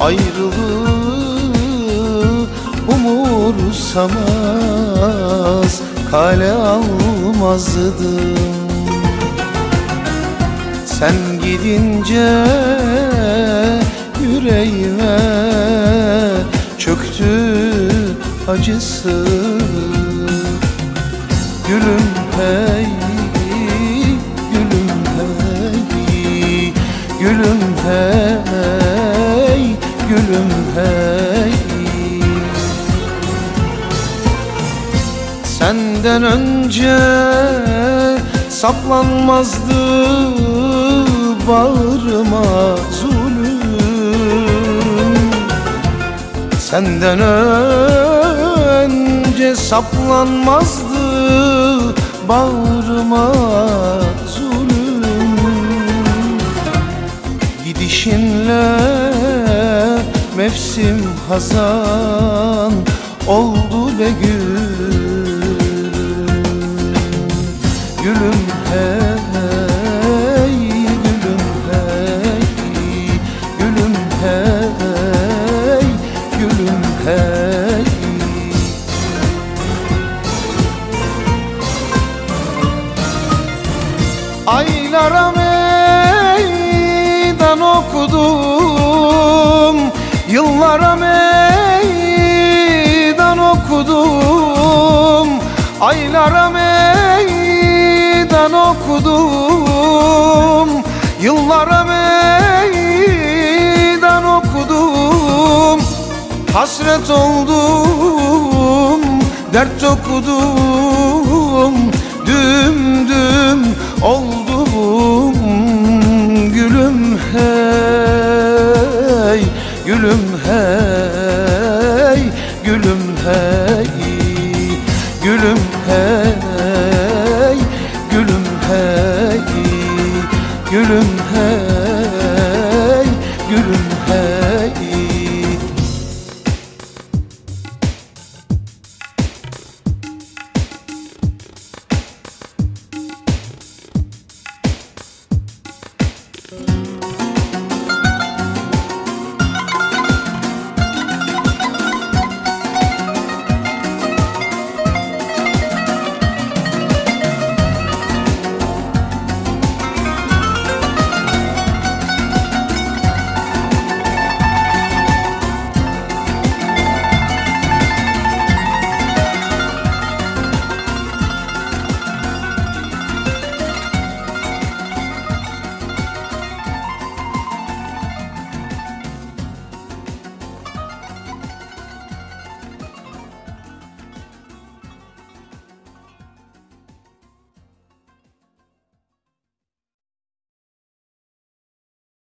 Ayrılığı umursamaz Kale almazdım. Sen gidince yüreğime Çöktü acısı. Gülüm hey, gülüm hey Gülüm gülüm hey. Senden önce saplanmazdı bağrıma zulüm. Senden önce saplanmazdı bağrıma zulüm. Gidişinle mevsim hazan oldu be gülüm. Gülüm hey, gülüm hey, gülüm hey, gülüm hey. Aylara meydan okudum Yıllara meydan okudum. Aylara meydan okudum. Yıllara meydan okudum. Hasret oldum, dert okudum. Düm düm oldum gülüm hey, gülüm hey